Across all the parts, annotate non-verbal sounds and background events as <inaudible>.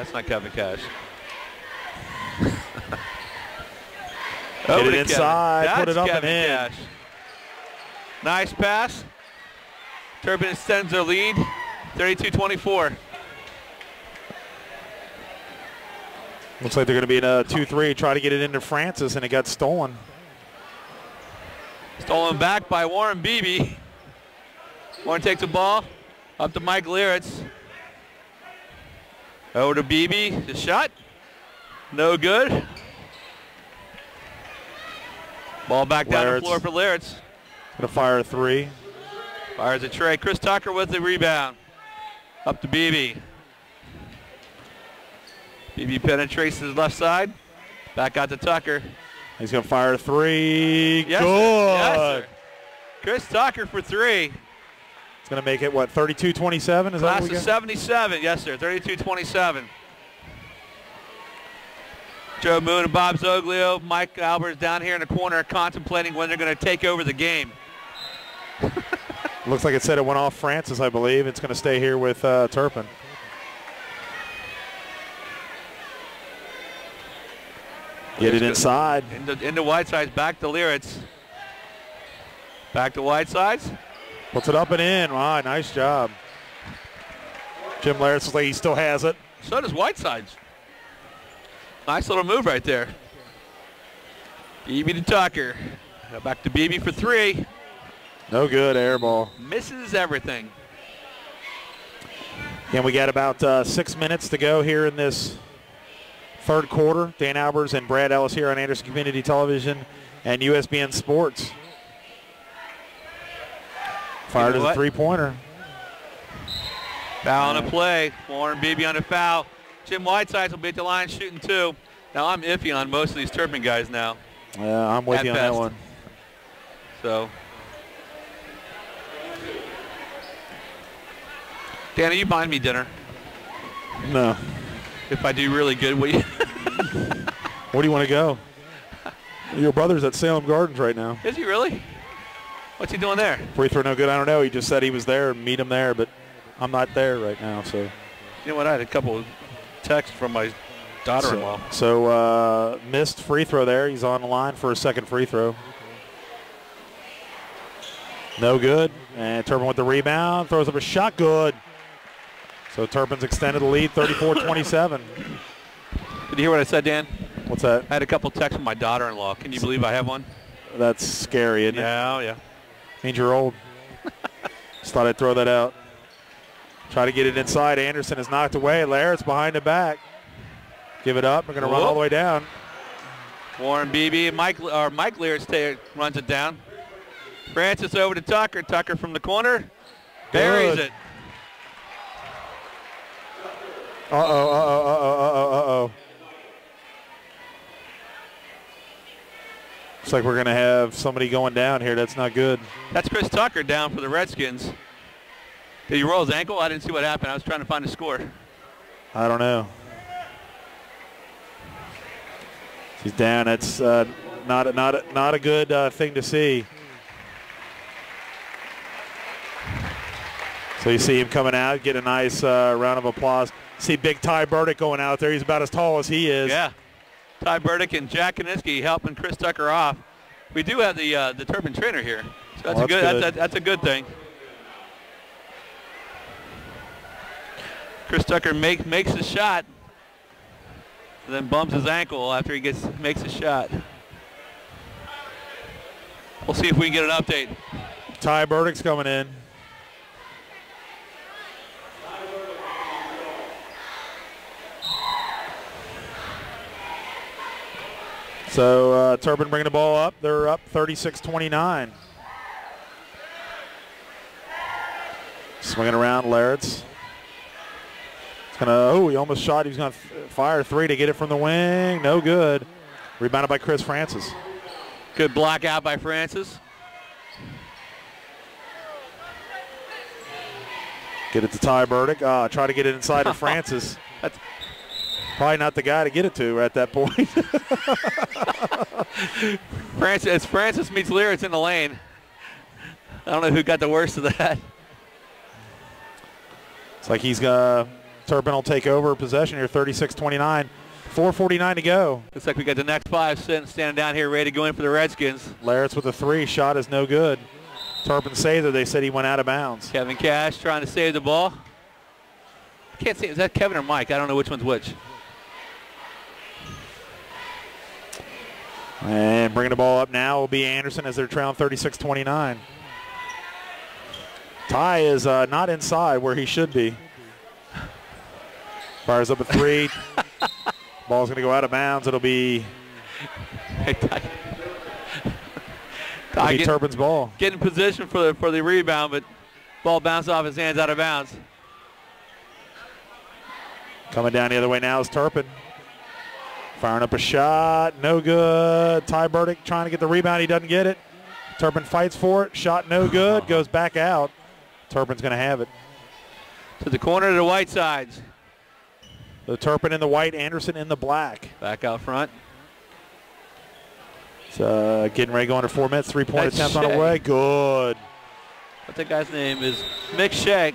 That's not Kevin Cash. <laughs> Get it inside, Kevin. put it up and Kevin in. Cash. Nice pass. Turpin extends their lead, 32-24. Looks like they're going to be in a 2-3. Try to get it into Francis, and it got stolen. Stolen back by Warren Beebe. Warren takes the ball up to Mike Liritz. Over to Beebe. The shot. No good. Ball back down the floor for. Going to fire a three. Fires a tray. Chris Tucker with the rebound. Up to Beebe. Beebe penetrates the left side. Back out to Tucker. He's to fire a three. Yes, Good. sir. Yes, sir. Chris Tucker for three. Going to make it, what, 32-27? Is that Class we of 77. Yes, sir. 32-27. Joe Moon and Bob Zoglio, Mike Albers down here in the corner contemplating when they're going to take over the game. <laughs> Looks like it said it went off Francis, I believe. It's going to stay here with uh, Turpin. Get it inside. Into, into Whitesides, back to Liritz. Back to Whitesides. Puts it up and in. Wow, nice job. Jim Laris looks like he still has it. So does Whitesides. Nice little move right there. Beebe to Tucker. Back to Beebe for three. No good, air ball. Misses everything. And we got about uh, six minutes to go here in this third quarter. Dan Albers and Brad Ellis here on Anderson Community Television and USBN Sports. Fired You know a three-pointer. Foul on the play. Warren Beebe on the foul. Jim Whitesides will be at the line shooting two. Now I'm iffy on most of these Turpin guys now. Yeah, I'm with you on best. that one. So. Danny, you buy me dinner. No. If I do really good, will you? <laughs> Where do you want to go? Your brother's at Salem Gardens right now. Is he really? What's he doing there? Free throw no good. I don't know. He just said he was there. Meet him there, but I'm not there right now. So, You know what? I had a couple of texts from my daughter-in-law. so, so uh, missed free throw there. He's on the line for a second free throw. No good. And Turpin with the rebound. Throws up a shot. Good. So Turpin's extended the lead 34-27. <coughs> Did you hear what I said, Dan? What's that? I had a couple texts from my daughter-in-law. Can you believe I have one? That's scary, isn't it? Yeah, yeah. Means you're old. Just thought I'd throw that out. Try to get it inside. Anderson is knocked away. Laird's behind the back. Give it up. We're going to run all the way down. Warren Beebe, Mike or Mike Lears runs it down. Francis over to Tucker. Tucker from the corner buries Good. it. Uh-oh, uh-oh, uh-oh, uh-oh, uh-oh. Looks like we're going to have somebody going down here. That's not good. That's Chris Tucker down for the Redskins. Did he roll his ankle? I didn't see what happened. I was trying to find the score. I don't know. He's down. That's uh, not a, not a, not a good uh, thing to see. So you see him coming out, get a nice uh, round of applause. See Big Ty Burdick going out there. He's about as tall as he is. Yeah. Ty Burdick and Jack Kaniski helping Chris Tucker off. We do have the uh, the Turpin trainer here. So that's, Oh, a good, good. That's, a, that's a good thing. Chris Tucker make, makes a shot, and then bumps his ankle after he gets makes a shot. We'll see if we can get an update. Ty Burdick's coming in. So uh, Turpin bringing the ball up. They're up 36-29. Swinging around, Laird's. It's gonna. Oh, he almost shot. He was gonna fire three to get it from the wing. No good. Rebounded by Chris Francis. Good block out by Francis. Get it to Ty Burdick. Ah, try to get it inside to <laughs> Francis. That's Probably not the guy to get it to at that point. <laughs> Francis. Francis meets Lear. It's in the lane. I don't know who got the worst of that. it's like he's uh, Turpin will take over possession here, 36-29. 4.49 to go. Looks like we got the next five sitting, standing down here ready to go in for the Redskins. Larretts with a three. Shot is no good. Turpin saved it. They said he went out of bounds. Kevin Cash trying to save the ball. I can't see. Is that Kevin or Mike? I don't know which one's which. And bringing the ball up now will be Anderson as they're trailing 36-29. Ty is uh, not inside where he should be. Fires up a three. <laughs> Ball's going to go out of bounds. It'll be, it'll be get, Turpin's ball. get in position for the for the rebound, but ball bounced off his hands out of bounds. Coming down the other way now is Turpin. Firing up a shot. No good. Ty Burdick trying to get the rebound. He doesn't get it. Turpin fights for it. Shot no good. Goes back out. Turpin's going to have it. To the corner to the white sides. The Turpin in the white, Anderson in the black. Back out front. It's, uh, getting ready to go under four minutes. Three-point attempt on the way. Good. What the guy's name is? Mick Shank. Shag.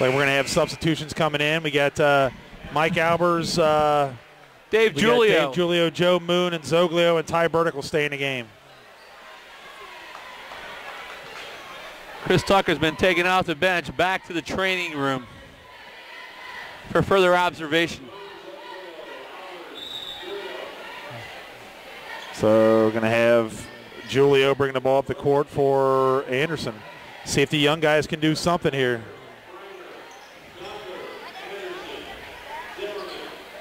like we're going to have substitutions coming in. We got uh, Mike Albers, uh, Dave we Julio. Dave Julio, Joe Moon, and Zoglio, and Ty Burdick will stay in the game. Chris Tucker's been taken off the bench back to the training room for further observation. So we're going to have Julio bringing the ball up the court for Anderson. See if the young guys can do something here.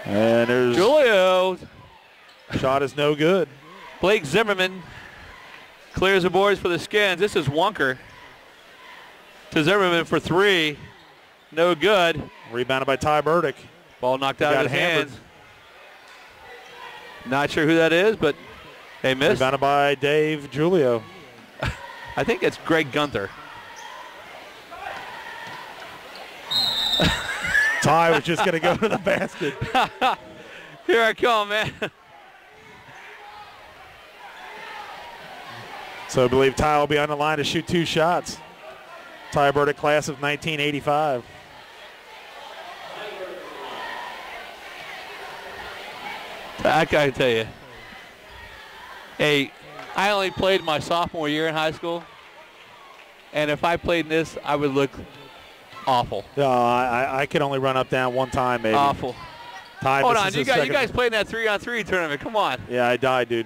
And there's Julio, shot is no good. Blake Zimmerman clears the boards for the Skins. This is Wonker to Zimmerman for three. No good. Rebounded by Ty Burdick. Ball knocked out of his hands. Not sure who that is, but they missed. Rebounded by Dave Julio. <laughs> I think it's Greg Gunther. Ty was just going to go to the basket. <laughs> Here I come, man. So I believe Ty will be on the line to shoot two shots. Ty Burdick, class of 1985. I gotta tell you. Hey, I only played my sophomore year in high school, and if I played in this, I would look awful. No, I, I- I could only run up down one time, maybe. Awful. Ty, Hold on, you guys, you guys played in that three-on-three tournament. Come on, Yeah, I died, dude.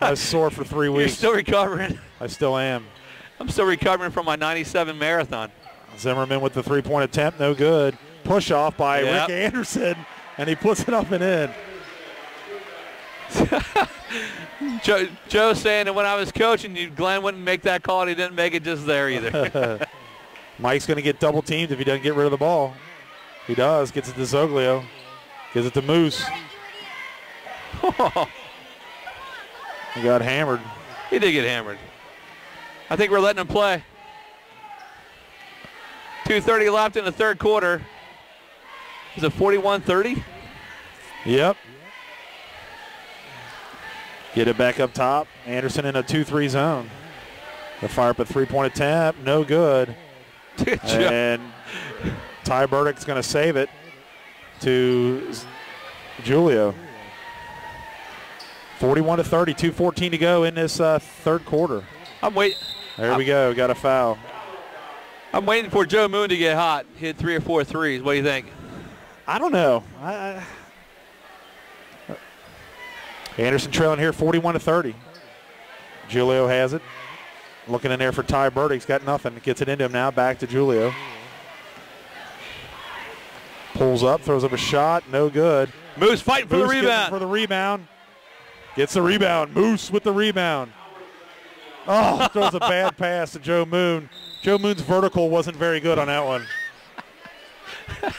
I was sore for three <laughs> weeks. you're still recovering. I still am. I'm still recovering from my '97 marathon. Zimmerman with the three-point attempt, no good. Push off by Yep. Rick Anderson, and he puts it up and in. <laughs> Joe, Joe saying that when I was coaching, you Glenn wouldn't make that call, and he didn't make it just there either. <laughs> Mike's going to get double teamed if he doesn't get rid of the ball. He does. Gets it to Zoglio. Gives it to Moose. <laughs> He got hammered. he did get hammered. I think we're letting him play. 2.30 left in the third quarter. Is it 41-30? Yep. Get it back up top. Anderson in a 2-3 zone. The fire up a three-point attempt. No good. Joe, And Ty Burdick's going to save it to Julio. 41 to 30, 2.14 to go in this uh, third quarter. I'm waiting. There we go. Got a foul. I'm waiting for Joe Moon to get hot. Hit three or four threes. What do you think? I don't know. I, I, Anderson trailing here 41 to 30. Julio has it. Looking in there for Ty Burdick. He's got nothing. Gets it into him now. Back to Julio. Pulls up, throws up a shot. No good. Moose fighting for Moose the rebound. For the rebound. Gets the rebound. Moose with the rebound. Oh, <laughs> throws a bad pass to Joe Moon. Joe Moon's vertical wasn't very good on that one. <laughs>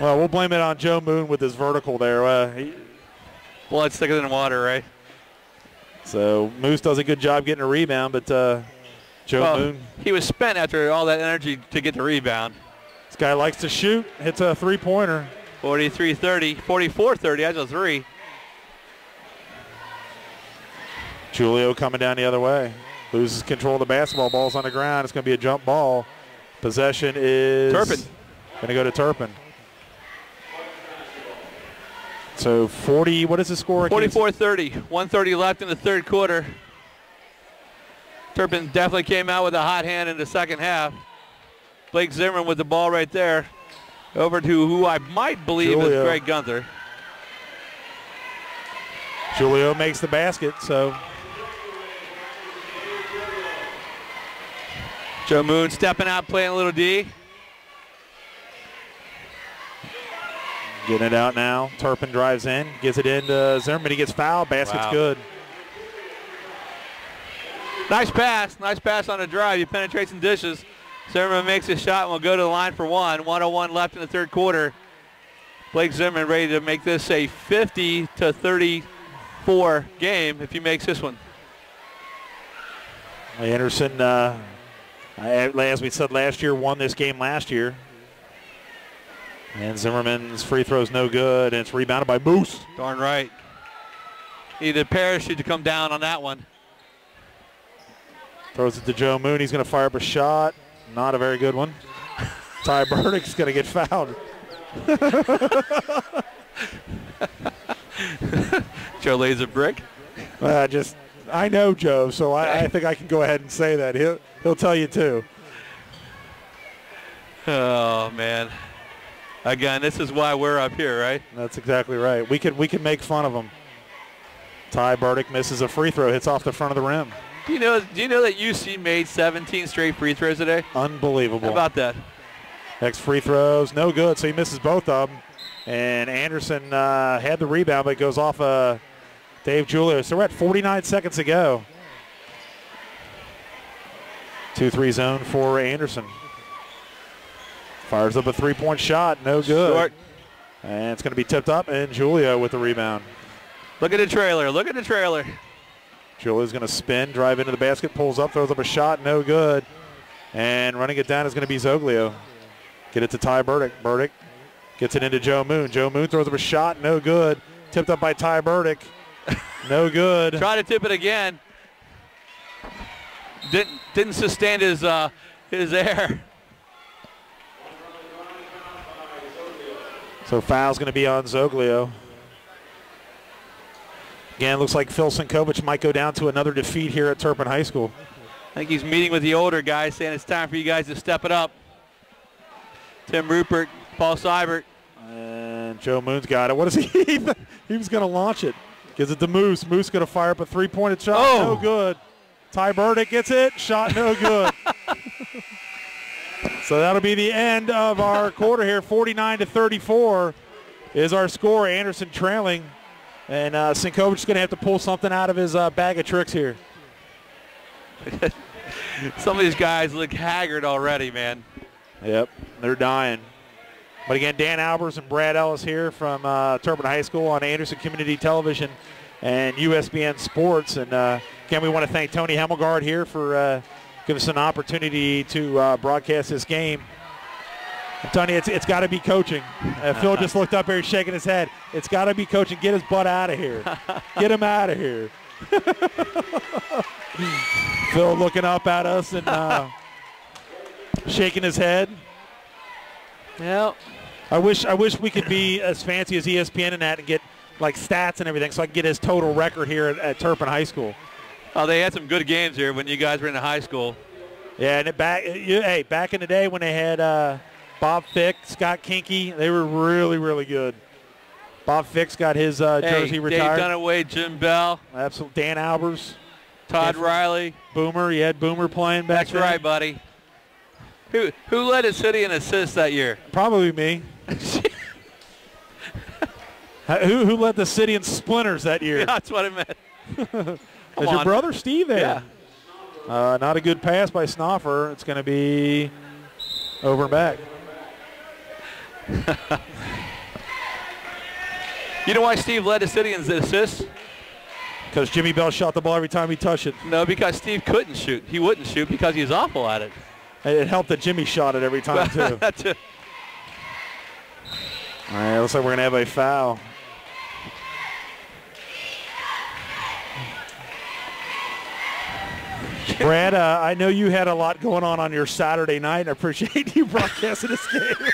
well, we'll blame it on Joe Moon with his vertical there. Uh, he, Blood thicker than water, right? So Moose does a good job getting a rebound, but uh, Joe Well, Moon, he was spent after all that energy to get the rebound. this guy likes to shoot. Hits a three-pointer. 43-30, 44-30. That's a three. Julio coming down the other way. Loses control of the basketball. Ball's on the ground. It's going to be a jump ball. Possession is Turpin. Going to go to Turpin. So 40, what is the score? 44-30, 130 left in the third quarter. Turpin definitely came out with a hot hand in the second half. Blake Zimmerman with the ball right there. Over to who I might believe Julio. is Greg Gunther. Julio makes the basket, so Joe Moon stepping out, playing a little D. getting it out now. Turpin drives in, gets it into Zimmerman. He gets fouled. Basket's Wow. good. Nice pass. Nice pass on the drive. He penetrates some dishes. Zimmerman makes a shot and will go to the line for one. 101 left in the third quarter. Blake Zimmerman ready to make this a 50 to 34 game if he makes this one. Anderson, uh, as we said last year, won this game last year. And Zimmerman's free throw's no good, and it's rebounded by Moose. Darn right. Needed a parachute to come down on that one. Throws it to Joe Moon. He's going to fire up a shot. Not a very good one. <laughs> Ty Burdick's going to get fouled. <laughs> Joe lays a brick. Uh, just, I know Joe, so I, I think I can go ahead and say that. He'll, he'll tell you too. Oh, man. Again, this is why we're up here, right? That's exactly right. We can we can make fun of him. Ty Burdick misses a free throw, hits off the front of the rim. Do you know, do you know that UC made 17 straight free throws today? Unbelievable. How about that? Next free throws, no good. So he misses both of them. And Anderson uh, had the rebound, but it goes off uh, Dave Julius. So we're at 49 seconds to go. 2-3 zone for Anderson. Fires up a three-point shot, no good. Short. And it's going to be tipped up, and Julio with the rebound. Look at the trailer. Look at the trailer. Julio's going to spin, drive into the basket, pulls up, throws up a shot, no good. And running it down is going to be Zoglio. Get it to Ty Burdick. Burdick gets it into Joe Moon. Joe Moon throws up a shot, no good. Tipped up by Ty Burdick. No good. <laughs> Try to tip it again. Didn't didn't sustain his uh, his air. So foul's going to be on Zoglio. Again, looks like Phil Sinkovich might go down to another defeat here at Turpin High School. I think he's meeting with the older guys, saying it's time for you guys to step it up. Tim Rupert, Paul Seibert. And Joe Moon's got it. What is he? <laughs> he was going to launch it. Gives it to Moose. Moose going to fire up a three-pointed shot. Oh. No good. Ty Burdick gets it. Shot no good. <laughs> so that'll be the end of our quarter here. 49 to 34 is our score. Anderson trailing. And uh, Sinkovich is going to have to pull something out of his uh, bag of tricks here. <laughs> Some of these guys look haggard already, man. Yep, they're dying. But again, Dan Albers and Brad Ellis here from uh, Turpin High School on Anderson Community Television and USBN Sports. And uh, again, we want to thank Tony Hemmelgard here for uh, giving us an opportunity to uh, broadcast this game. And Tony, it's, it's got to be coaching. Uh, Phil just looked up here shaking his head. It's got to be coaching. Get his butt out of here. Get him out of here. <laughs> Phil looking up at us and uh, shaking his head. Well, I wish I wish we could be as fancy as ESPN in that and get like stats and everything so I can get his total record here at, at Turpin High School. Oh, they had some good games here when you guys were in high school. Yeah, and it back you, hey, back in the day when they had uh, Bob Fick, Scott Kinky, they were really really good. Bob Fick's got his uh, Hey, jersey Dave retired. Dunaway, Jim Bell, Absolutely. Dan Albers, Todd Yeah. Riley. Boomer. You had Boomer playing back That's then. right, buddy. Who who led the city in assists that year? Probably me. <laughs> who who led the city in splinters that year? That's what I meant. <laughs> Come Is your brother Steve there? Yeah. Uh, not a good pass by Snoffer. It's going to be over and back. <laughs> You know why Steve led the city in assists? Because Jimmy Bell shot the ball every time he touched it. No, because Steve couldn't shoot. He wouldn't shoot because he was awful at it. It helped that Jimmy shot it every time, <laughs> too. All right, looks like we're going to have a foul. Brad, uh, I know you had a lot going on on your Saturday night. I appreciate <laughs> you broadcasting this game.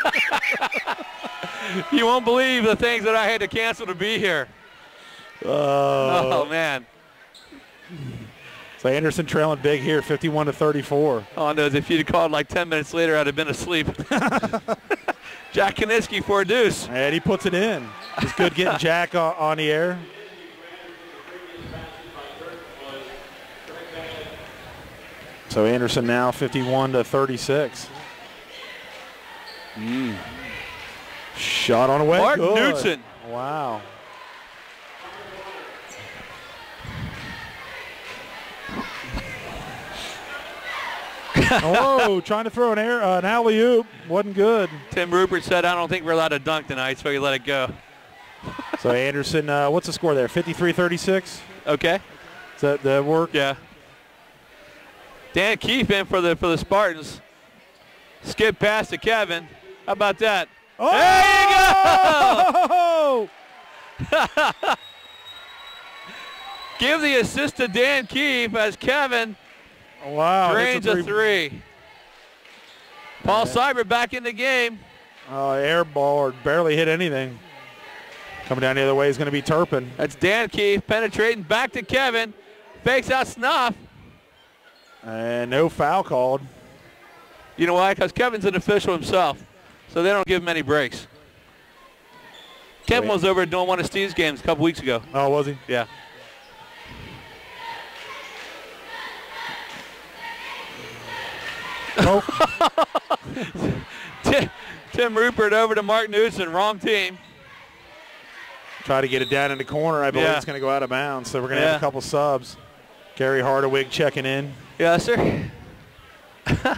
<laughs> you won't believe the things that I had to cancel to be here. Uh, oh man. So Anderson trailing big here, 51 to 34. Oh no, if you'd called like 10 minutes later, I'd have been asleep. <laughs> Jack Kaniski for a deuce. And he puts it in. It's good getting Jack on, on the air. So Anderson now 51 to 36. Mm. Shot on the way. Mark Good. Knudsen. Wow. <laughs> oh, trying to throw an air uh, an alley oop wasn't good. Tim Rupert said, "I don't think we're allowed to dunk tonight, so he let it go." So Anderson, uh, what's the score there? 53-36. Okay. Does that, that work? Yeah. Dan Keefe in for the for the Spartans. Skip pass to Kevin. How about that? Oh! There you go! <laughs> Give the assist to Dan Keefe as Kevin Wow. drains hits a three. Paul Seibert back in the game. Uh, air ball or barely hit anything. Coming down the other way is going to be Turpin. That's Dan Keefe penetrating back to Kevin. Fakes out Snuff. And no foul called. You know why? Because Kevin's an official himself, so they don't give him any breaks. Kevin Wait. was over at doing one of Steve's games a couple weeks ago. Oh, was he? Yeah. Oh, <laughs> Tim, Tim Rupert over to Mark Knudsen. Wrong team. try to get it down in the corner. I believe Yeah. it's going to go out of bounds. So we're going to Yeah. have a couple subs. Gary Hardawig checking in. Yes, sir. <laughs>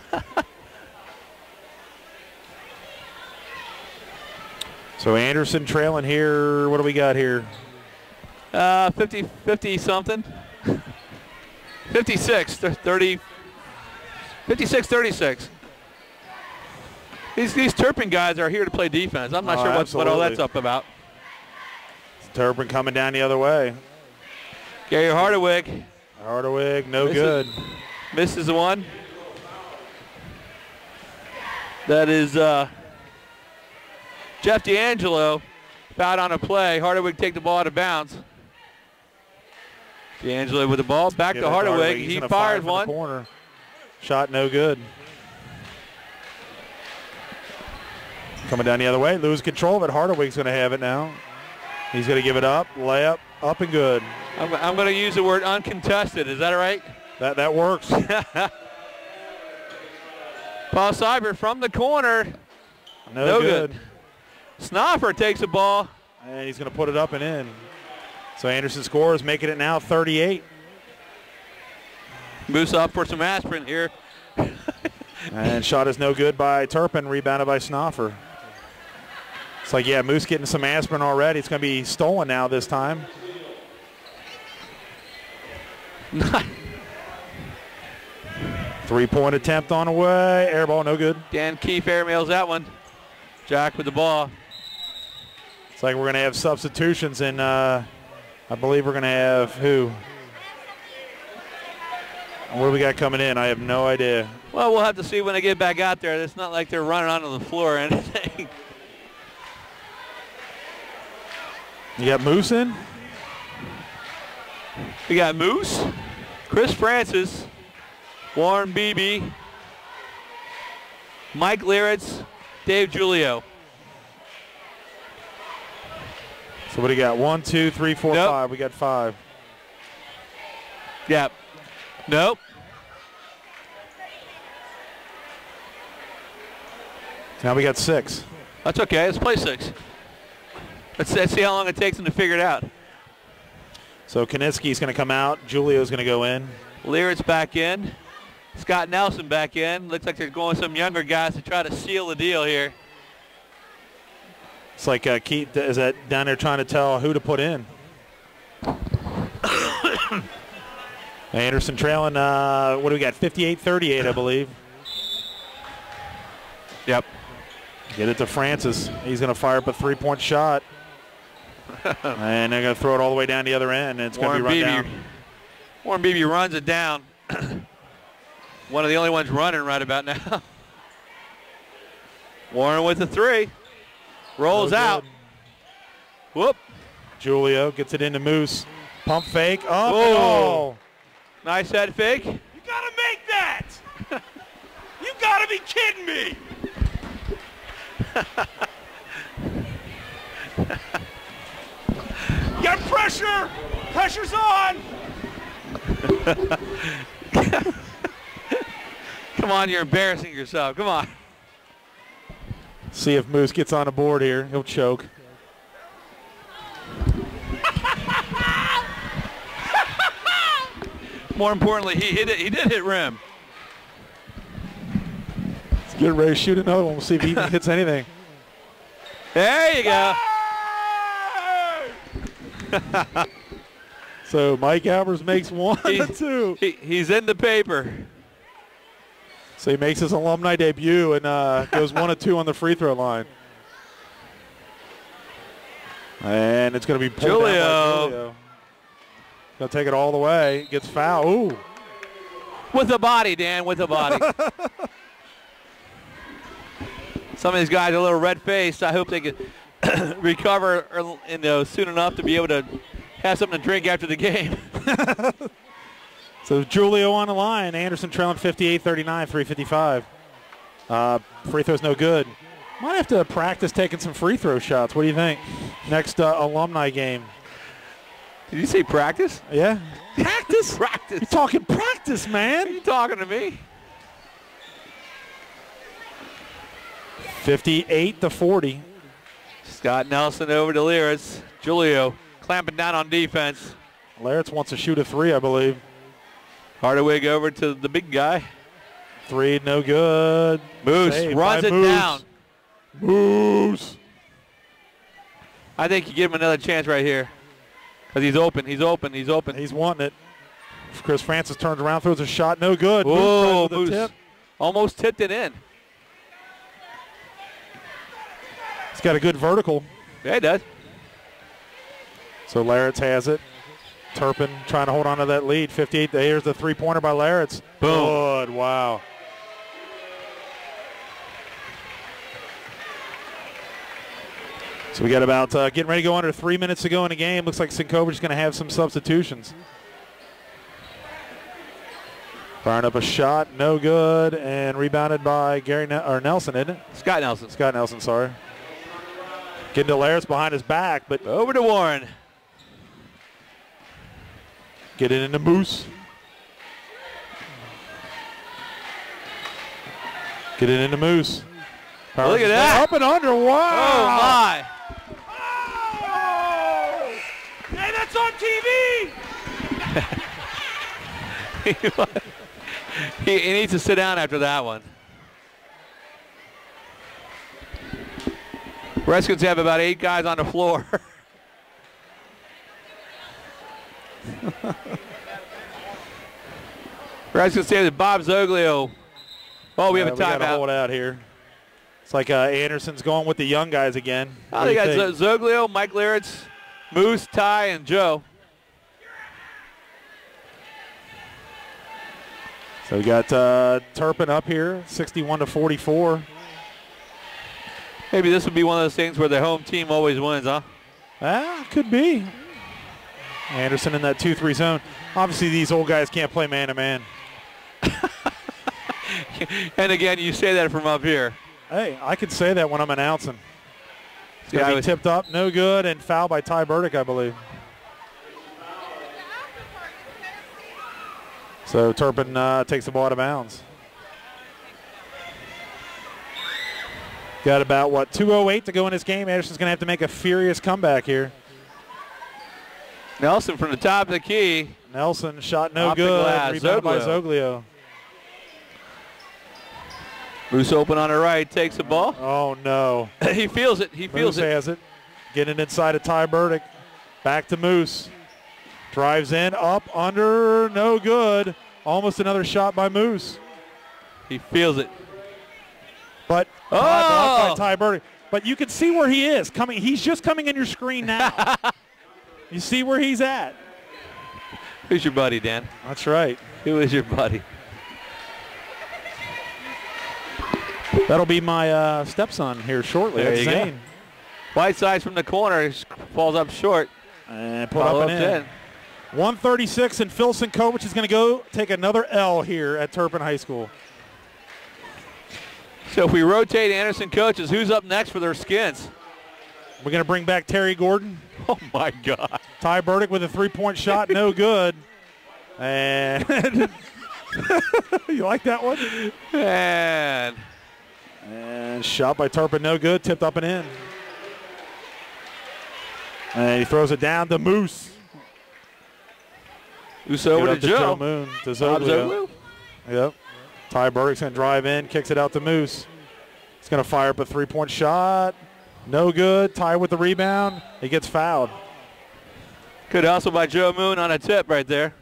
So Anderson trailing here. What do we got here? Uh, 50, 50 something. 56, th- 30, 56, 36. These, these Turpin guys are here to play defense. I'm not Oh, sure what, what all that's up about. It's Turpin coming down the other way. Gary Hardawig Hardawig, no This good. misses the one. That is uh, Jeff D'Angelo fouled on a play. Hardawig take the ball out of bounds. D'Angelo with the ball. Back to Hardawig. He gonna fire fired one. Corner. Shot no good. Coming down the other way. Lose control of it. Hardawig's going to have it now. He's going to give it up. Layup. Up and good. I'm, I'm going to use the word uncontested. Is that all right? That that works. <laughs> Paul Seibert from the corner. No, No good. good. Snoffer takes the ball. And he's going to put it up and in. So Anderson scores, making it now 38. Moose up for some aspirin here. <laughs> And shot is no good by Turpin, rebounded by Snoffer. It's like, yeah, Moose getting some aspirin already. It's going to be stolen now this time. <laughs> Three-point attempt on the way. Air ball, no good. Dan Keefe airmails that one. Jack with the ball. It's like we're going to have substitutions, and uh, I believe we're going to have who? What do we got coming in? I have no idea. Well, we'll have to see when they get back out there. It's not like they're running onto the floor or <laughs> anything. You got Moose in? We got Moose, Chris Francis, Warren Beebe, Mike Liritz, Dave Julio. So what do you got? One, two, three, four, Nope. five. We got five. Yep. Nope. Now we got six. That's okay. Let's play six. Let's, let's see how long it takes them to figure it out. So Kinitsky's going to come out. Julio's going to go in. Liritz back in. Scott Nelson back in. Looks like they're going with some younger guys to try to seal the deal here. It's like uh, Keith is that down there trying to tell who to put in. <coughs> Anderson trailing, uh, what do we got? 58-38, I believe. Yep. Get it to Francis. He's going to fire up a three-point shot. <laughs> and they're going to throw it all the way down the other end. And it's going to be run Beebe. down. Warren Beebe runs it down. <clears throat> One of the only ones running right about now. <laughs> Warren with the three. Rolls No out. Whoop. Julio gets it into Moose. Pump fake. Up Whoa. and. Nice head fake. You gotta make that! <laughs> you gotta be kidding me! You got pressure! Pressure's on! <laughs> Come on, you're embarrassing yourself. Come on. See if Moose gets on a board here. He'll choke. <laughs> More importantly, he hit it. He did hit rim. He's getting ready to shoot another one. We'll see if he hits anything. There you go. <laughs> So Mike Albers makes one He- and two. He, he's in the paper. So he makes his alumni debut and uh, goes one of two on the free throw line. And it's going to be pulled down by Julio. Julio. Going to take it all the way. Gets fouled. Ooh. With the body, Dan, with the body. <laughs> Some of these guys are a little red-faced. I hope they can <coughs> recover you know, soon enough to be able to have something to drink after the game. <laughs> So Julio on the line. Anderson trailing 58-39, 355. Uh, free throw's no good. Might have to practice taking some free throw shots. What do you think? Next uh, alumni game. Did you say practice? Yeah. <laughs> Practice? Practice. You're talking practice, man. Are you talking to me? 58 to 40. Scott Nelson over to Lyris. Julio clamping down on defense. Laritz wants to shoot a three, I believe. Hardawig over to the big guy. Three, no good. Moose Saved runs it Moose. down. Moose. I think you give him another chance right here. Because he's open, he's open, he's open. He's wanting it. Chris Francis turns around, throws a shot, no good. Moose Whoa, Moose. tip. Almost tipped it in. He's got a good vertical. Yeah, he does. So Laritz has it. Turpin trying to hold on to that lead. 58. Here's the three-pointer by Laritz. Boom. Good. Wow. So we got about uh, getting ready to go under three minutes to go in the game. Looks like Sinkovich's going to have some substitutions. Firing up a shot, no good, and rebounded by Gary ne- or Nelson, isn't it? Scott Nelson. Scott Nelson, sorry. Laritz behind his back, but Over to Warren. Get it into Moose. Get it into Moose. Look at that. Up and under. Wow. Oh, my. Oh! Hey, that's on TV! <laughs> he, he needs to sit down after that one. Redskins have about eight guys on the floor. <laughs> Redskins say that Bob Zoglio. Oh, we have Uh, a got to hold out here. It's like uh, Anderson's going with the young guys again. Oh, What they got think? Zoglio, Mike Liritz, Moose, Ty, and Joe. So we got uh, Turpin up here, 61 to 44. Maybe this would be one of those things where the home team always wins, huh? Ah, could be. Anderson in that 2-3 zone. Obviously, these old guys can't play man-to-man. <laughs> And again, you say that from up here. Hey, I could say that when I'm announcing. It's going Yeah, I to be tipped up, no good, and foul by Ty Burdick, I believe. So Turpin uh, takes the ball out of bounds. Got about, what, 2.08 to go in this game. Anderson's going to have to make a furious comeback here. Nelson from the top of the key. Nelson shot no Off good. Rebounded by Zoglio. Zoglio. Moose open on the right, takes the ball. Oh, no. <laughs> he feels it. He feels Moose it. has it. Getting inside of Ty Burdick. Back to Moose. Drives in, up, under, no good. Almost another shot by Moose. He feels it. But Oh! by Ty Burdick. But you can see where he is coming. He's just coming in your screen now. <laughs> you see where he's at. Who's your buddy, Dan? That's right. Who is your buddy? That'll be my uh, stepson here shortly. There That's you go. Zane. Whiteside's from the corner. Falls up short. And put Follow up and in. 136, and Phil Sinkovich is going to go take another L here at Turpin High School. So if we rotate Anderson coaches, who's up next for their skins? We're going to bring back Terry Gordon. <laughs> Oh my God. Ty Burdick with a three-point shot, no <laughs> good. And <laughs> you like that one? Man. And shot by Turpin, no good. Tipped up and in. And he throws it down to Moose. Who's over to up Joe? Moon. To Zoglio. Yep. Ty Burdick's going to drive in, kicks it out to Moose. He's going to fire up a three-point shot. No good. Ty with the rebound. He gets fouled. Good hustle by Joe Moon on a tip right there.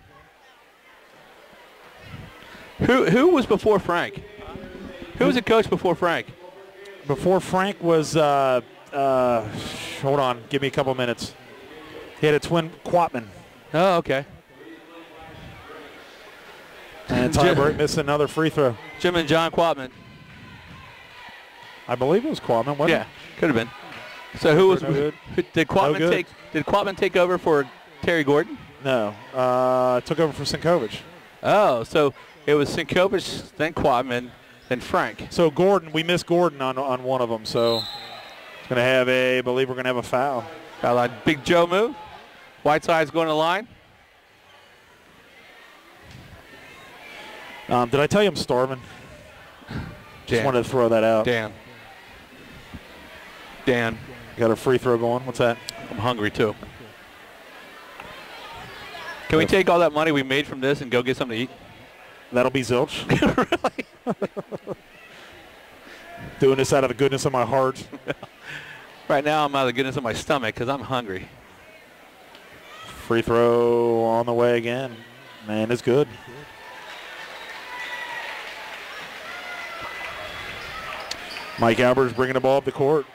Who who was before Frank? Who was the coach before Frank? Before Frank was, uh, uh, hold on, give me a couple minutes. He had a twin Quatman. Oh, okay. And Ty Jim- missed another free throw. Jim and John Quatman. I believe it was Quatman, wasn't Yeah, could have been. So who was No who- did Quatman good. take? Did Quatman take over for Terry Gordon? No. Uh, took over for Sinkovich. Oh, so it was Sinkovich, then Quatman, then Frank. So Gordon, we missed Gordon on, on one of them. So it's going to have a, I believe we're going to have a foul. Got like Big Joe move. Whiteside's going to the line. Um, did I tell you I'm starving? Just Dan. wanted to throw that out. Dan. Dan, Got a free throw going. What's that? I'm hungry too. Can we take all that money we made from this and go get something to eat? That'll be zilch. <laughs> <laughs> Doing this out of the goodness of my heart. <laughs> Right now, I'm out of the goodness of my stomach because I'm hungry. Free throw on the way again. Man, it's good. Mike Albers bringing the ball up the court.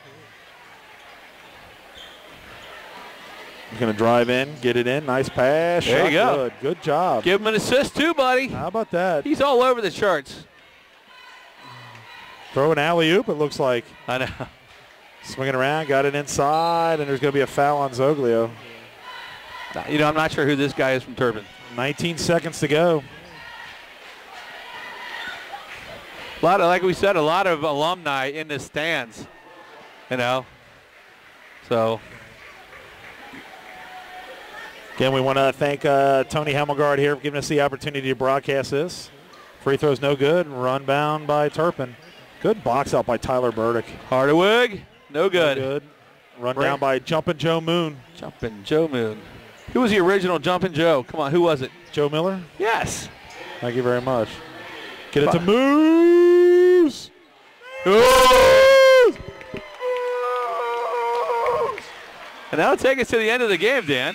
He's going to drive in, get it in. Nice pass. There you go. Good. Good job. Give him an assist too, buddy. How about that? He's all over the charts. Throw an alley-oop, it looks like. I know. <laughs> Swinging around, got it inside, and there's going to be a foul on Zoglio. You know, I'm not sure who this guy is from Turpin. 19 seconds to go. A lot of, like we said, a lot of alumni in the stands. You know. So Again, we want to thank uh, Tony Hemmelgard here for giving us the opportunity to broadcast this. Free throws no good. Run bound by Turpin. Good box out by Tyler Burdick. Hardawig, no No good. good. Run Right. down by Jumpin' Joe Moon. Jumping Joe Moon. Who was the original Jumping Joe? Come on, who was it? Joe Miller, Yes. thank you very much. Get it to Fi- And that'll take us to the end of the game, Dan.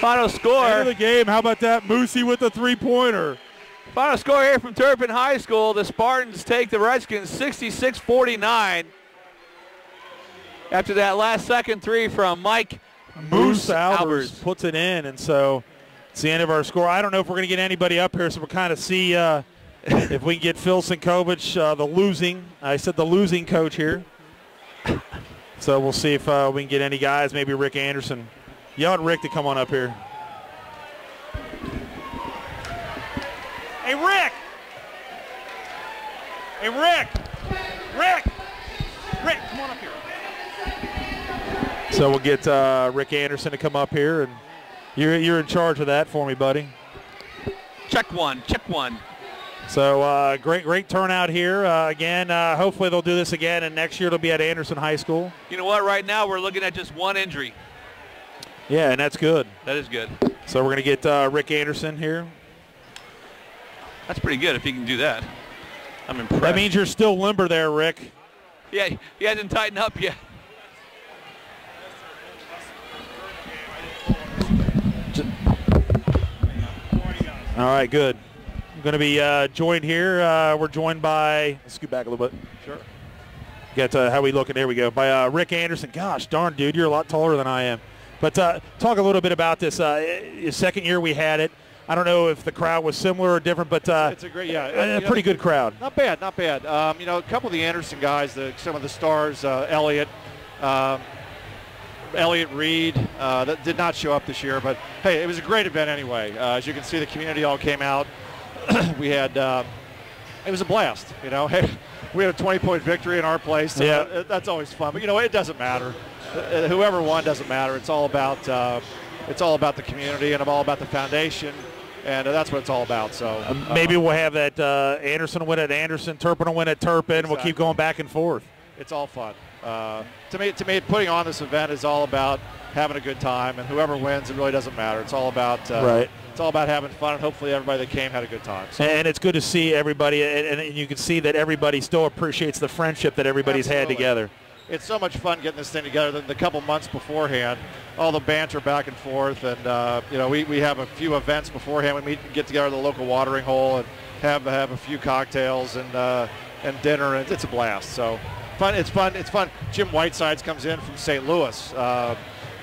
Final score. End of the game. How about that? Moosey with the three-pointer. Final score here from Turpin High School. The Spartans take the Redskins 66-49. After that last second three from Mike Moose Albers Albers. puts it in, and so it's the end of our score. I don't know if we're going to get anybody up here, so we'll kind of see uh, if we can get Phil Sinkovich, uh, the losing. I said the losing coach here. So we'll see if uh, we can get any guys, maybe Rick Anderson. Yell at Rick to come on up here. Hey, Rick! Hey, Rick! Rick! Rick, come on up here. So we'll get uh, Rick Anderson to come up here, and you're, you're in charge of that for me, buddy. Check one, check one. So uh, great, great turnout here. Uh, again, uh, hopefully they'll do this again, and next year it'll be at Anderson High School. You know what? Right now we're looking at just one injury. Yeah, and that's good. That is good. So we're going to get uh, Rick Anderson here. That's pretty good if he can do that. I'm impressed. That means you're still limber there, Rick. yeah, he hasn't tightened up yet. All right, good. Going to be uh, joined here. Uh, we're joined by, let's scoot back a little bit. Sure. Get uh, how we looking? There we go. By uh, Rick Anderson. Gosh, darn, dude, you're a lot taller than I am. But uh, talk a little bit about this. Uh, second year we had it. I don't know if the crowd was similar or different, but uh, It's a great, yeah. a, know, pretty good crowd. Not bad, not bad. Um, you know, a couple of the Anderson guys, the, some of the stars, uh, Elliott, um, Elliott Reed, uh, that did not show up this year. But hey, it was a great event anyway. Uh, as you can see, the community all came out. <clears throat> we had, uh, it was a blast. You know, hey, <laughs> we had a 20-point victory in our place. So Yeah. that- that's always fun. But you know, it doesn't matter. Uh, whoever won doesn't matter. It's all about, uh, it's all about the community and all about the foundation. And uh, that's what it's all about. So uh, Maybe we'll have that uh, Anderson win at Anderson, Turpin will win at Turpin. We'll keep going back and forth. it's all fun. Uh, to me, to me, putting on this event is all about having a good time, and whoever wins, it really doesn't matter. It's all about uh, Right. It's all about having fun, and hopefully everybody that came had a good time. So, And it's good to see everybody, and, and you can see that everybody still appreciates the friendship that everybody's had together. it's so much fun getting this thing together. The, the couple months beforehand, all the banter back and forth, and uh, you know, we, we have a few events beforehand. When we meet, get together at the local watering hole, and have have a few cocktails and uh, and dinner, and it's a blast. So fun. It's fun. It's fun. Jim Whitesides comes in from St. Louis. Uh,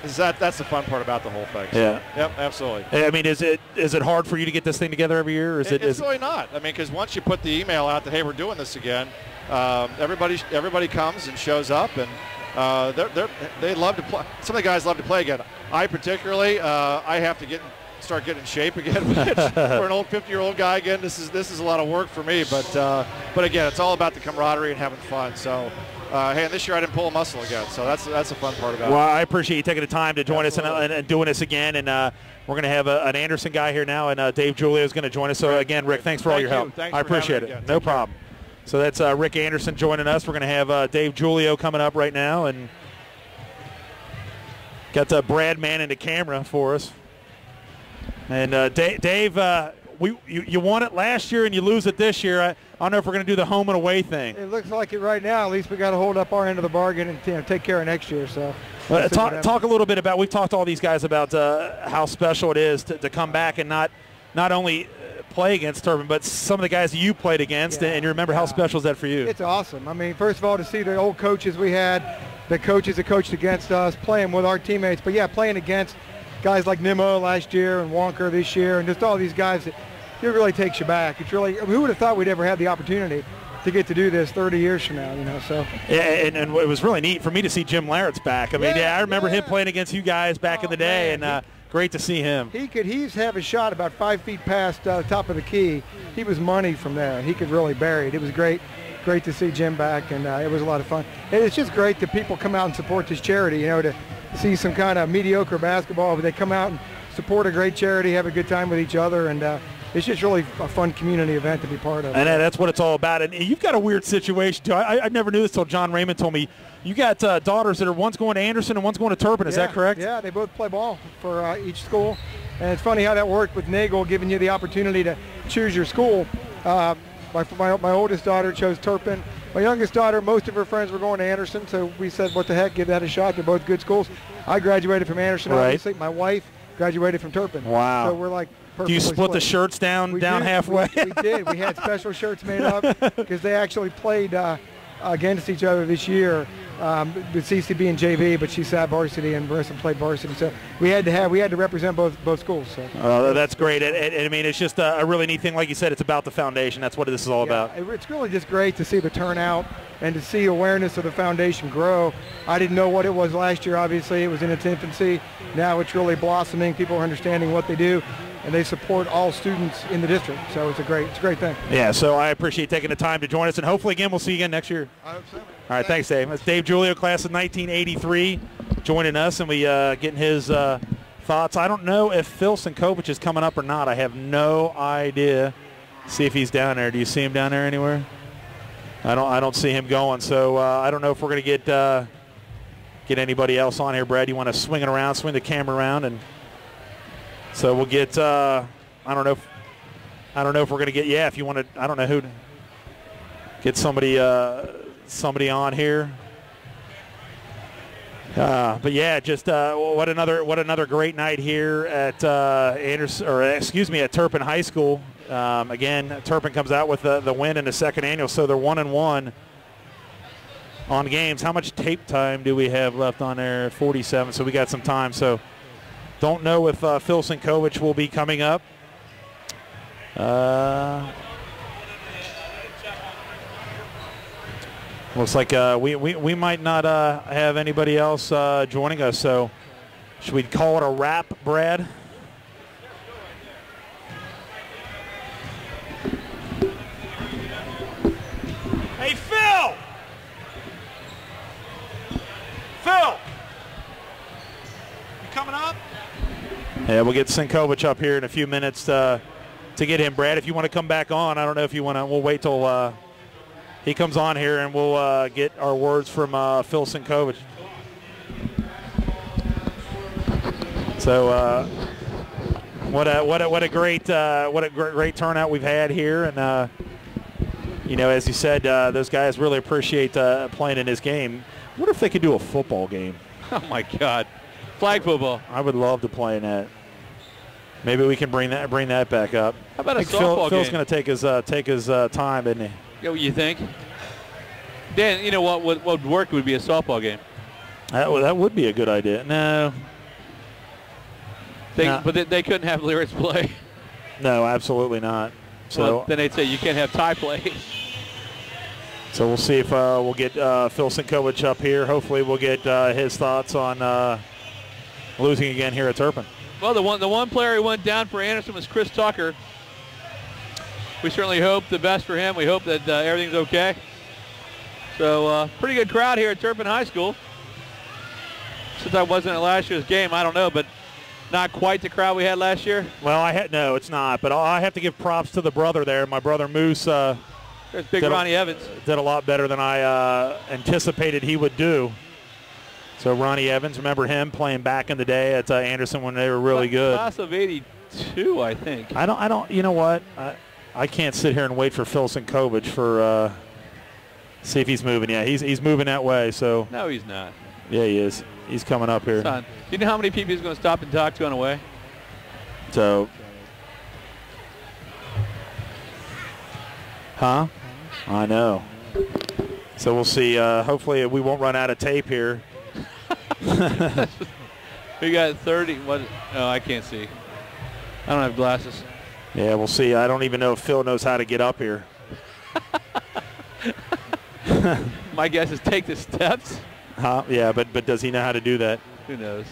is that that's the fun part about the whole thing. So, Yeah. Yep. Absolutely. I mean, is it is it hard for you to get this thing together every year? Or is it? It- it's Is, really not. I mean, because once you put the email out that hey, we're doing this again, um, everybody everybody comes and shows up, and uh, they're, they're, they love to play. Some of the guys love to play again. I particularly, uh, I have to get start getting in shape again. <laughs> which for an old 50-year-old guy, again, this is this is a lot of work for me. But uh, but again, it's all about the camaraderie and having fun. So. Uh, hey, and this year I didn't pull a muscle again, so that's that's the fun part about well, it. Well, I appreciate you taking the time to join us and, and, doing this again. And uh, we're going to have a, an Anderson guy here now, and uh, Dave Julio is going to join us. So again, Rick, thanks for all your you. help. Thanks I appreciate it. again. No Take care. problem. So that's uh, Rick Anderson joining us. We're going to have uh, Dave Julio coming up right now, and got uh, Brad Manning the camera for us. And uh, Dave, Dave uh, we you, you won it last year and you lose it this year. I, I don't know if we're going to do the home and away thing. It looks like it right now. At least we got to hold up our end of the bargain and you know, take care of next year. So Uh, we'll see what talk, talk a little bit about. We've talked to all these guys about uh, how special it is to, to come back and not not only uh, play against Turpin, but some of the guys you played against, Yeah. and you remember how special is that for you? It's awesome. I mean, first of all, to see the old coaches we had, the coaches that coached against us, playing with our teammates. But yeah, playing against guys like Nimmo last year and Wonker this year, and just all these guys that it really takes you back. It's really who would have thought we'd ever have the opportunity to get to do this 30 years from now? You know, so Yeah, and, and it was really neat for me to see Jim Larrett's back. I mean, yeah, Yeah, I remember him playing against you guys back in Oh, the day, man, and uh, great to see him. he could he's have a shot about five feet past uh, top of the key. He was money from there. He could really bury it. It was great, great to see Jim back, and uh, it was a lot of fun. And it's just great that people come out and support this charity. You know, to see some kind of mediocre basketball, but they come out and support a great charity, have a good time with each other, and uh, it's just really a fun community event to be part of. And uh, that's what it's all about. And you've got a weird situation too. I, I never knew this till John Raymond told me. You got uh, daughters that are one's going to Anderson and one's going to Turpin. Is yeah, that correct? Yeah, they both play ball for uh, each school. And it's funny how that worked with Nagel giving you the opportunity to choose your school. Uh, my, my, my oldest daughter chose Turpin. My youngest daughter, most of her friends were going to Anderson, so we said, what the heck, give that a shot. They're both good schools. I graduated from Anderson, Right. obviously. My wife graduated from Turpin. Wow. So we're like Do you perfectly split the shirts down We down did. halfway? We, we did. We had special shirts made up <laughs> because they actually played uh, against each other this year. Um, with CCB and JV, but she sat varsity and Marissa played varsity. So we had to have we had to represent both both schools. So Uh, that's great. And, and- and I mean, it's just a, a really neat thing. Like you said, it's about the foundation. That's what this is all Yeah, about. it- it's really just great to see the turnout and to see awareness of the foundation grow. I didn't know what it was last year. Obviously, it was in its infancy. Now it's really blossoming. People are understanding what they do, and they support all students in the district. So it's a great it's a great thing. Yeah, so I appreciate taking the time to join us, and hopefully, again, we'll see you again next year. I hope so. All right, thanks, Dave. That's Dave Julio, class of 1983, joining us, and we uh, getting his uh, thoughts. I don't know if Phil Sinkovich is coming up or not. I have no idea. See if he's down there. Do you see him down there anywhere? I don't. I don't see him going. So uh, I don't know if we're gonna get uh, get anybody else on here. Brad, you want to swing it around, swing the camera around, and so we'll get. Uh, I don't know. If, I don't know if we're gonna get. Yeah, if you want to. I don't know who. to- Get somebody. Uh, somebody on here. Uh, but yeah, just uh, what another what another great night here at uh, Anderson, or excuse me, at Turpin High School. Um, again, Turpin comes out with the, the win in the second annual, so they're one and one on games. How much tape time do we have left on there? 47. So we got some time. So don't know if uh, Phil Sinkovich will be coming up. Uh, looks like uh, we, we, we might not uh, have anybody else uh, joining us, so should we call it a wrap, Brad? Yeah, we'll get Sinkovich up here in a few minutes uh, to get him. Brad, if you want to come back on, I don't know if you want to. We'll wait till uh, he comes on here, and we'll uh, get our words from uh, Phil Sinkovich. So, uh, what a what a what a great uh, what a great, great turnout we've had here, and uh, you know, as you said, uh, those guys really appreciate uh, playing in this game. What if they could do a football game? <laughs> Oh my God, flag football. I would love to play in that. Maybe we can bring that bring that back up. How about I a think Phil, softball Phil's going to take his uh, take his uh, time, isn't he? You know what you think? Dan, you know what what what would work would be a softball game. That, would- that would be a good idea. No, They, Nah. But they, they couldn't have lyrics play. no, absolutely not. So Well, then they'd say you can't have tie play. <laughs> so we'll see if uh, we'll get uh, Phil Sinkovich up here. Hopefully, we'll get uh, his thoughts on uh, losing again here at Turpin. Well, the one the one player who went down for Anderson was Chris Tucker. We certainly hope the best for him. We hope that uh, everything's okay. So uh, pretty good crowd here at Turpin High School. Since I wasn't at last year's game, I don't know, but not quite the crowd we had last year. Well, I had no, it's not. But I have to give props to the brother there. My brother Moose uh, There's Big Did a- Ronnie Evans. did a lot better than I uh, anticipated he would do. So Ronnie Evans, remember him playing back in the day at uh, Anderson when they were really good. Class of 82, I think. I don't. I don't. You know what? I, I can't sit here and wait for Phil Sinkovich for uh, see if he's moving. Yeah, he's he's moving that way. So No, he's not. yeah, he is. He's coming up here. Son, do you know how many people he's going to stop and talk to on the way? So, huh? I know. So we'll see. Uh, hopefully, we won't run out of tape here. <laughs> We got 30. What? Oh, I can't see. I don't have glasses. Yeah, we'll see. I don't even know if Phil knows how to get up here. <laughs> My guess is take the steps. Huh? Yeah, but but does he know how to do that? Who knows?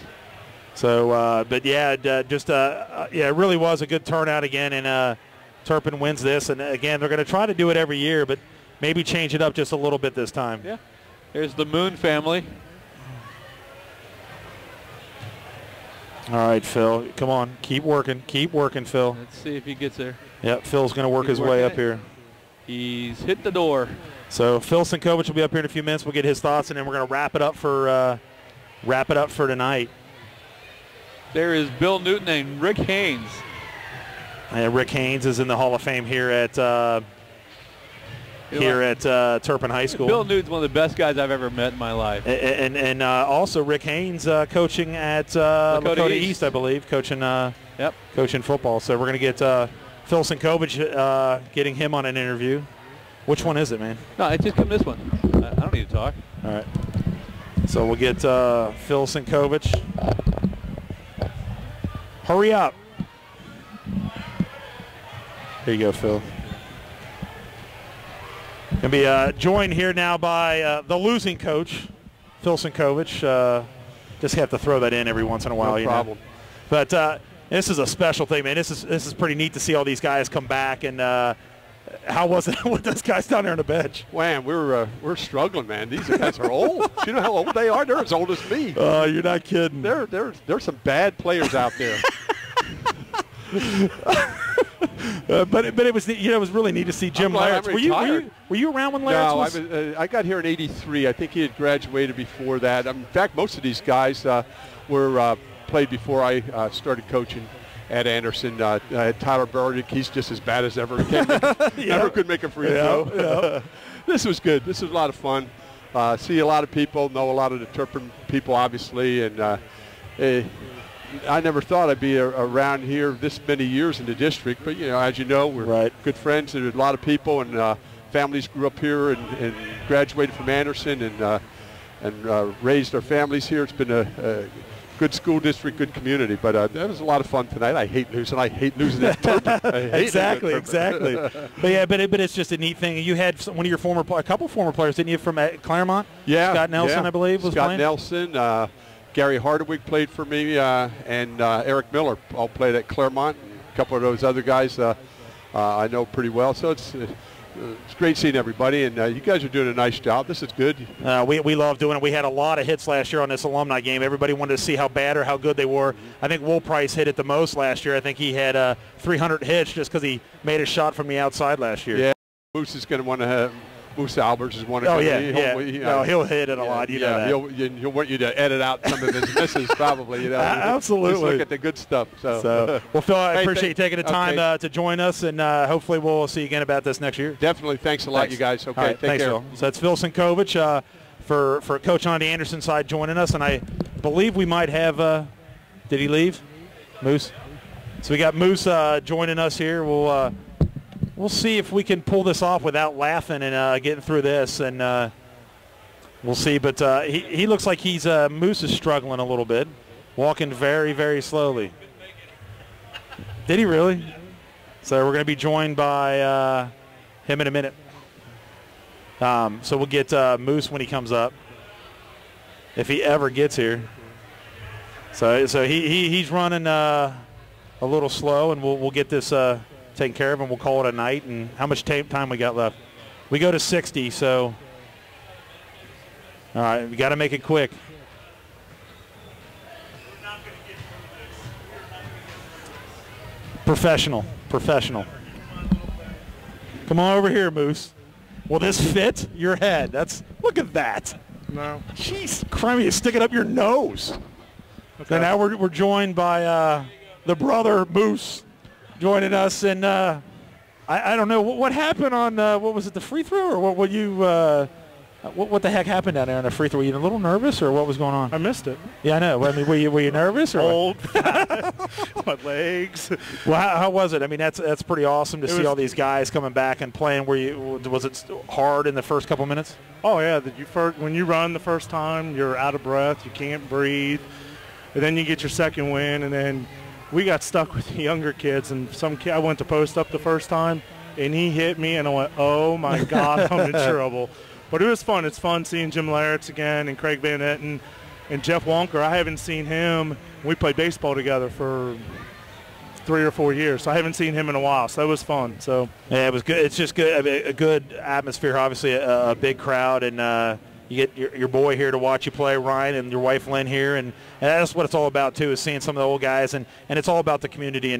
So, uh, but yeah, uh, just uh, uh, yeah, it really was a good turnout again, and uh, Turpin wins this. And again, they're going to try to do it every year, but maybe change it up just a little bit this time. Yeah. Here's the Moon family. All right, Phil, come on, keep working, keep working, Phil. Let's see if he gets there. Yep, Phil's going to work He's his way up it. here. He's hit the door. So Phil Sinkovich will be up here in a few minutes. We'll get his thoughts, and then we're going to wrap it up for uh, wrap it up for tonight. There is Bill Newton and Rick Haynes. Uh, Rick Haynes is in the Hall of Fame here at uh, here at uh, Turpin High School. Bill Newton's one of the best guys I've ever met in my life. A- a- and and uh, also Rick Haynes uh, coaching at uh, Lakota Lakota, East. East. I believe, coaching uh, Yep. coaching football. So we're going to get uh, Phil Sinkovich uh, getting him on an interview. Which one is it, man? No, it just come this one. I I don't need to talk. All right. So we'll get uh, Phil Sinkovich. Hurry up. Here you go, Phil. Going to be uh, joined here now by uh, the losing coach, Phil Sinkovich. Uh, just have to throw that in every once in a while. No you know. problem. But uh, this is a special thing, man. This is this is pretty neat to see all these guys come back. And uh, how was it <laughs> with those guys down there on the bench? Man, we're uh, we're struggling, man. These guys are old. <laughs> you know how old they are? They're as old as me. Oh, you're not kidding. There, there, there's some bad players out there. <laughs> <laughs> Uh, but but it was you know it was really neat to see Jim I'm Laird. Were you, were you were you around when Laird no, I, was? was, uh, I got here in '83. I think he had graduated before that. Um, in fact, most of these guys uh, were uh, played before I uh, started coaching at Anderson. Uh, had Tyler Burdick. He's just as bad as ever. Can't <laughs> Never could make a free Yeah, throw. <laughs> this was good. This was a lot of fun. Uh, see a lot of people, know a lot of the Turpin people, obviously, and uh, eh, I never thought I'd be a, around here this many years in the district. But you know, as you know, we're Right. good friends. There's a lot of people, and uh, families grew up here and, and graduated from Anderson and uh, and uh, raised their families here. It's been a, a good school district, good community. But uh, that was a lot of fun tonight. I hate losing. I hate losing that <laughs> hate exactly, exactly. <laughs> but yeah, but it, but it's just a neat thing. You had some, one of your former, a couple former players, didn't you, from uh, Claremont? Yeah, Scott Nelson, yeah. I believe, was Scott playing. Nelson, uh, Gary Hardawig played for me, uh, and uh, Eric Miller all played at Claremont. A couple of those other guys uh, uh, I know pretty well. So it's uh, it's great seeing everybody, and uh, you guys are doing a nice job. This is good. Uh, we, we love doing it. We had a lot of hits last year on this alumni game. Everybody wanted to see how bad or how good they were. I think Wool Price hit it the most last year. I think he had uh, 300 hits just because he made a shot from the outside last year. Yeah, Moose is going to want to have. Moose Albers is one. Oh of yeah, he'll, yeah. he- no, he'll hit it a lot. You yeah, know that. He'll, he'll want you to edit out some of his <laughs> misses, probably. You know, absolutely. Just look at the good stuff. So, So, well, Phil, I <laughs> Hey, appreciate you taking the time okay. uh, to join us, and uh, hopefully we'll see you again about this next year. definitely, thanks a lot, Thanks. you guys. Okay, right, take thanks, care. Phil. So that's Phil Sinkovich uh, for for Coach on the Anderson side joining us, and I believe we might have. Uh, did he leave? Moose. So we got Moose uh, joining us here. We'll uh, we'll see if we can pull this off without laughing and uh, getting through this, and uh, we'll see. But uh, he he looks like he's uh, Moose is struggling a little bit, walking very very slowly. Did he really? So we're going to be joined by uh, him in a minute. Um, so we'll get uh, Moose when he comes up, if he ever gets here. So so he, he he's running a little slow, and we'll we'll get this taken care of, and we'll call it a night. And how much time we got left? We go to 60, so all right, we got to make it quick. Professional, professional. Come on over here, Moose. Will this fit your head? That's look at that. No. Jeez, crummy, you stick it up your nose. So now we're, we're joined by uh, the brother Moose joining us, and uh, I, I don't know what, what happened on uh, what was it the free throw or what? What you? Uh, what, what the heck happened down there on the free throw? Were you a little nervous or what was going on? I missed it. Yeah, I know. I mean, were you were you nervous or? Old, <laughs> my legs. Well, how, how was it? I mean, that's that's pretty awesome to It see was- all these guys coming back and playing. Were you was it hard in the first couple minutes? Oh yeah, that you first when you run the first time, you're out of breath, you can't breathe, and then you get your second win, and then we got stuck with <laughs> the younger kids, and some kid I went to post up the first time, and he hit me, and I went, oh my <laughs> god, I'm in trouble. But it was fun. It's fun seeing Jim Larritz again and Craig Van Etten and Jeff Wonker. I haven't seen him. We played baseball together for three or four years, so I haven't seen him in a while. So that was fun. So Yeah, it was good. It's just good. I mean, a good atmosphere. Obviously, a, a big crowd, and uh, you get your, your boy here to watch you play, Ryan, and your wife Lynn here, and, and that's what it's all about too. Is seeing some of the old guys, and, and it's all about the community and.